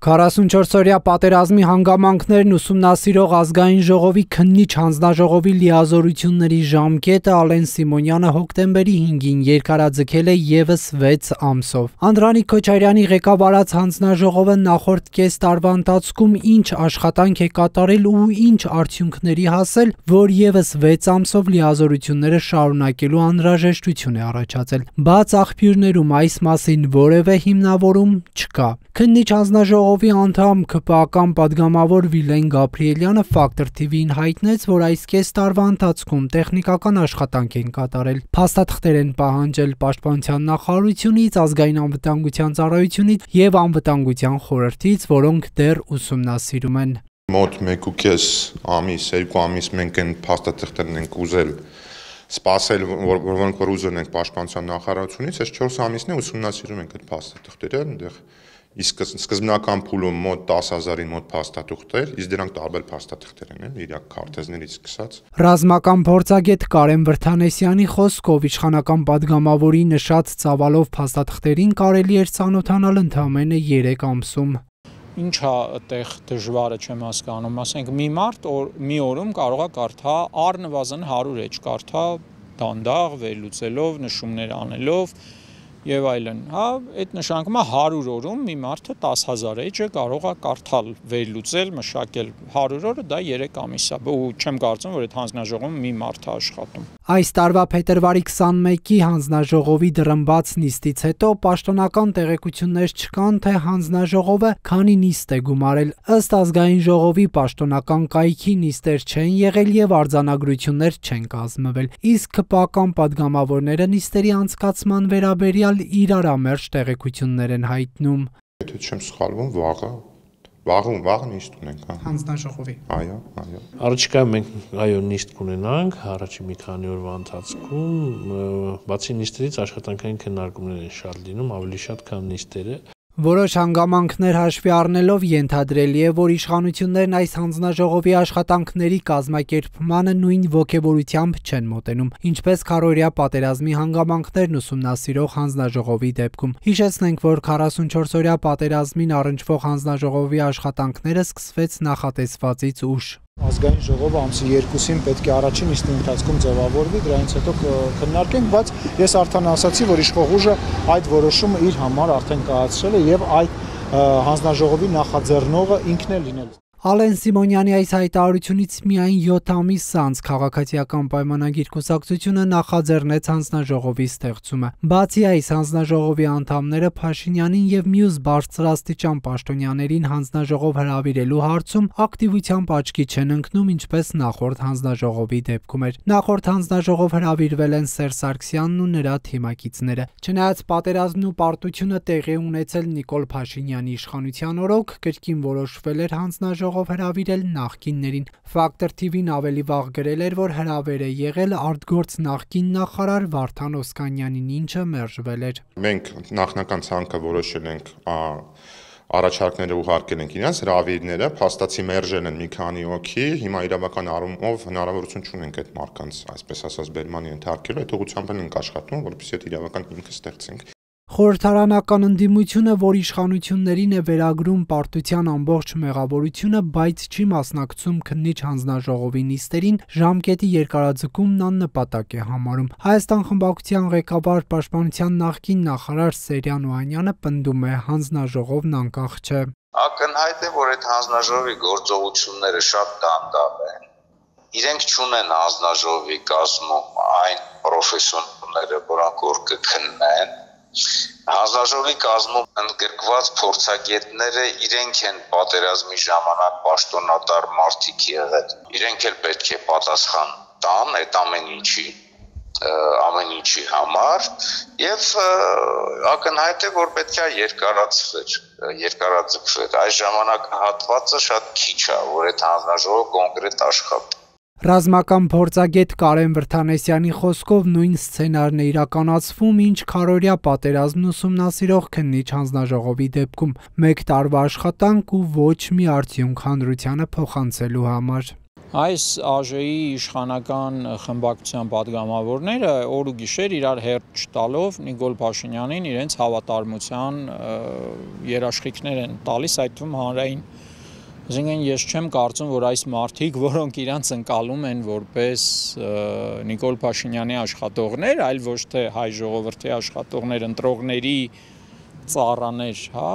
44-օրյա պատերազմի հանգամանքներն ուսումնասիրող ազգային ժողովի քննիչ հանձնաժողովի լիազորությունների ժամկետը Ալեն Սիմոնյանը հոկտեմբերի 5-ին երկարաձգել է եւս 6 ամսով։ Անդրանիկ Քոչարյանի ղեկավարած հանձնաժողովը նախորդ կես տարվա ընթացքում ինչ աշխատանք է կատարել ու ինչ արդյունքների հասել, որ եւս 6 ամսով լիազորությունները շարունակելու անհրաժեշտություն է առաջացել։ Բաց աղբյուրներում այս մասին որևէ հիմնավորում չկա։ Քննիչ հանձնաժողովի անդամ ԿՊԱ-ական падգամավոր Վիլեն Գաբրիելյանը Factor TV-ին հայտնեց, որ այս կես տարվա ընթացքում տեխնիկական աշխատանք են կատարել։ Փաստաթղթեր են պահանջել Պաշտպանության նախարարությունից, Ազգային անվտանգության ծառայությունից եւ անվտանգության խորհրդից, որոնք դեռ ուսումնասիրում են։ Մոտ 1.5 ամիս, 2 ամիս մենք այն փաստաթղթերն ենք ուզել սպասել, որ որոնք որ ուզում ենք պաշտպանության նախարարությունից, այս 4 ամիսն է ուսումնասիրում ենք այդ փաստաթղթերը, այնտեղ իսկ սկզբնական փուլում մոտ 10000-ին մոտ փաստաթուղթեր, իսկ դրանք տարբեր փաստաթղթեր են, իրակ քարտեզներից սկսած։ Ռազմական փորձագետ Կարեն Վրթանեսյանի խոսքով իշխանական падգամավորի նշած ծավալով փաստաթղթերին կարելի էր ցանոթանալ ընդամենը 3 ամսում ինչ է այդտեղ դժվարը չեմ հասկանում, ասենք մի մարդ օր մի օրում կարող է կարդա առնվազն 100 էջ կարդա դանդաղ վերլուծելով, նշումներ անելով, եւ այլն։ Հա, այդ նշանակումը 100 օրում մի մարդը 10000 էջը կարող է կարդալ, վերլուծել, մշակել 100 օրը դա 3 ամիս է։ Ու չեմ կարծում, որ այդ հանձնաժողովում մի մարդ է աշխատում։ Այս տարվա փետրվարի 21-ի հանձնաժողովի դրմբաց նիստից հետո պաշտոնական տեղեկություններ չկան, թե հանձնաժողովը քանի նիստ է գումարել։ Ըստ ազգային ժողովի պաշտոնական կայքի նիստեր չեն եղել եւ արձանագրություններ չեն կազմվել։ Իսկ քպական падգամավորները նիստերի անցկացման վերաբերյալ տվյալ իրարամերժ տեղեկություններ են հայտնում։ Եթե չեմ սխալվում, վաղը Վաղը վաղը նիստ ունենք, հա։ Հանձնաժողովի։ Այո, այո։ Առաջիկայում մենք այո նիստ կունենանք առաջի մի քանի օրվա ընթացքում, բացի նիստերից աշխատանքային քննարկումներ են շատ լինում, ավելի շատ քան նիստերը։ Որոշ հանգամանքներ հաշվի առնելով ենթադրելի է, որ իշխանություններն այս հանձնաժողովի աշխատանքների կազմակերպմանը նույն ողջավորությամբ չեն մոտենում, ինչպես քարորիա պատերազմի հանգամանքներն ուսումնասիրող հանձնաժողովի դեպքում։ Հիշեցնենք, որ 44-օրյա պատերազմին առնչվող հանձնաժողովի աշխատանքները սկսվեց նախատեսվածից ուշ ազգային ժողովը ամսի 2-ին պետք է առաջին նիստի ընթացքում ձևավորվի, դրանից հետո քննարկենք, բայց ես արդեն ասացի, որ իշխող ուժը այդ որոշումը իր համար արդեն կայացրել է եւ այդ հանձնաժողովի նախաձեռնողը ինքն է լինել։ Ալեն Սիմոնյանի այս հայտարարությունից միայն 7 ամիս անց քաղաքացիական պայմանագիր կուսակցությունը նախաձեռնեց հանձնաժողովի ստեղծումը։ Բացի այս հանձնաժողովի անդամները Փաշինյանին եւ մյուս բարձրաստիճան պաշտոնյաներին հանձնաժողով հրավիրելու հարցում ակտիվությամբ աչքի չեն ընկնում, ինչպես նախորդ հանձնաժողովի դեպքում էր։ Նախորդ հանձնաժողով հրավիրվել են Սերժ Սարգսյանն ու նրա թիմակիցները։ Չնայած պատերազմն ու պարտությունը տեղի ունեցել Նիկոլ Փաշինյանի իշխանության օրոք, կրկին որոշվել էր հանձնաժողով ժողով հրավիրել նախկիններին։ Factor TV-ն ավելի վաղ գրել էր, որ հրավեր է եղել արտգործ նախկին նախարար Վարդան Օսկանյանին, ինչը մերժվել էր։ Մենք նախնական ցանկը որոշել ենք առաջարկները ուղարկել ենք իրենց հրավիրները, փաստացի մերժել են մի քանի օքի, հիմա իրավական առումով հնարավորություն չունենք այդ մարկանց, այսպես ասած, բերմանի ընդհարկելու, այդ ուղղությամբ ենք աշխատում, որպեսզի այդ իրավական հիմքը ստեղծենք։ Խորհրդարանական ընդդիմությունը, որ իշխանություններին է վերագրում պարտության ամբողջ մեղավորությունը, բայց չի մասնակցում քննիչ հանձնաժողովի նիստերին, ժամկետի երկարաձգումն աննպատակ է համարում։ Հայաստան խմբակցության ղեկավար Պաշտպանության նախկին նախարար Սերյան Օհանյանը պնդում է հանձնաժողովն անկախ չէ։ Ակնհայտ է, որ այդ հանձնաժողովի գործողությունները շատ դանդաղ են իրենք չունեն հանձնաժողովի կազմում այն պրոֆեսիոնալները, որոնք որ կքննեն Հանձնաժողովի կազմում ընդգրկված փորձագետները իրենք են պատերազմի ժամանակ պաշտոնատար մարդիկ եղել։ Իրենք էլ պետք է պատասխան տան այդ ամեն ինչի ամեն ինչի համար եւ ակնհայտ է որ պետք է երկարացվեր երկարաձգվեր այս ժամանակահատվածը շատ քիչ է որ այդ հանձնաժողովը կոնկրետ աշխատի Ռազմական փորձագետ Կարեն Վրթանեսյանի խոսքով նույն սցենարն է իրականացվում, ինչ քարորյա պատերազմն ուսումնասիրող քննիչ հանձնաժողովի դեպքում՝ մեկ տարվա աշխատանք ու ոչ մի արդյունք հանրությանը փոխանցելու համար։ Այս ԱԺ-ի իշխանական խմբակցության падգամավորները օր ու գիշեր իրար հերթ չտալով Նիկոլ Փաշինյանին իրենց հավատարմության երաշխիքներ են տալիս այդ թվում հանրային Այսինքն ես չեմ կարծում, որ այս մարտիկ, որոնք իրանց ընկալում են որպես Նիկոլ Փաշինյանի աշխատողներ, այլ ոչ թե հայ ժողովրդի աշխատողներ, ընտրողների ծառաներ, հա,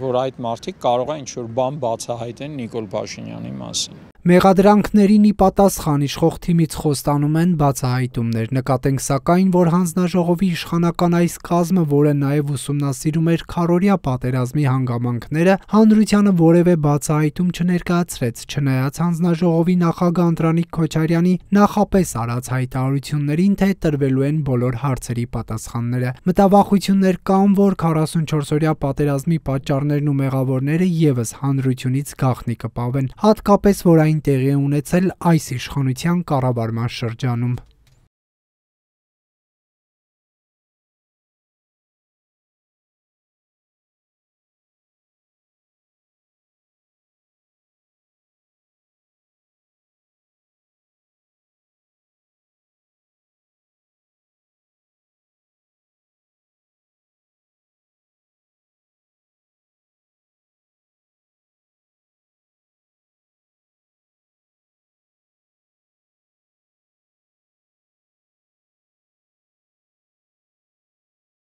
որ այդ մարտիկ կարող է ինչ-որ բան բացահայտեն Նիկոլ Փաշինյանի մասին։ Մեղադրանքներին ի պատասխան իշխող թիմից խոստանում են բացահայտումներ։ Նկատենք սակայն, որ հանձնաժողովի իշխանական այս կազմը, որը նաև ուսումնասիրում էր քարորիա պատերազմի հանգամանքները, հանրությանը որևէ բացահայտում չներկայացրեց, չնայած հանձնաժողովի նախագահ Անդրանիկ Քոչարյանի նախապես արած հայտարարություններին, թե տրվելու են բոլոր հարցերի պատասխանները։ Մտավախություններ կան, որ 44-օրյա պատերազմի պատճառներն ու մեղավորները եւս հանրությունից գաղտնի կպավեն, հատկապես որ այն տեղի ունեցել այս իշխանության կառավարման շրջանում։